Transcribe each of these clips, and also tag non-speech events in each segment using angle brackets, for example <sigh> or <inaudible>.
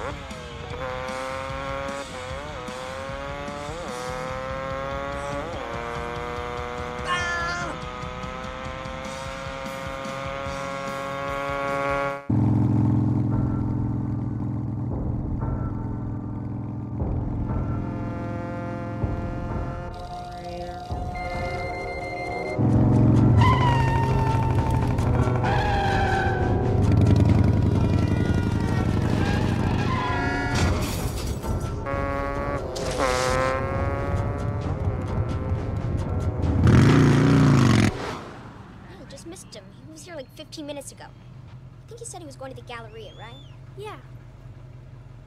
I just missed him. He was here like 15 minutes ago. I think he said he was going to the Galleria, right? Yeah.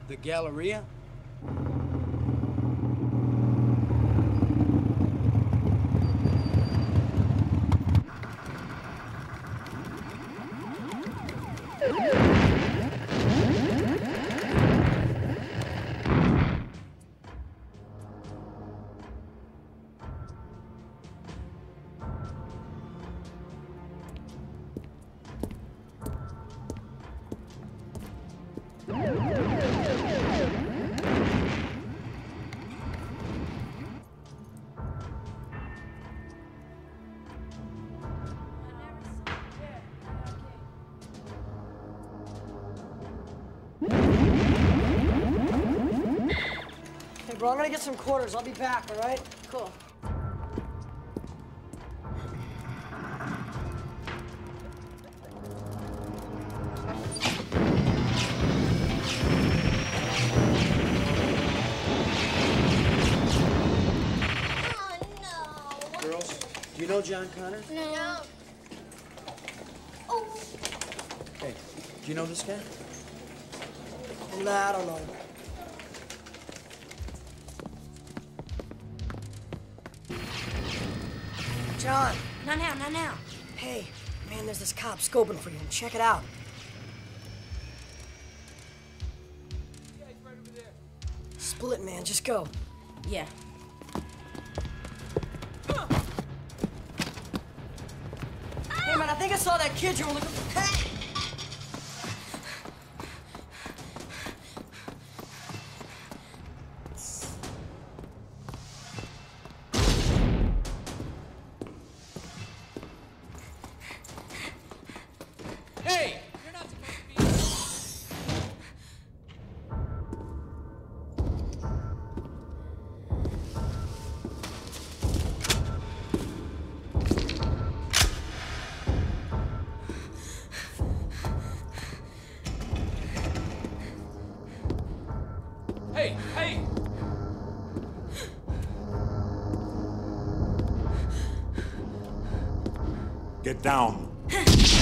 The Galleria? Hey, <laughs> bro, I'm gonna get some quarters. I'll be back, all right? Cool. Oh, no. Girls, do you know John Connor? No. Oh. Hey, do you know this guy? Nah, I don't know. John, Not now, not now. hey, man, there's this cop scoping for you. Check it out. Yeah, he's right over there. Split, man, just go. Yeah. Hey, man, I think I saw that kid you were looking for. Hey! Hey, hey! Get down. <laughs>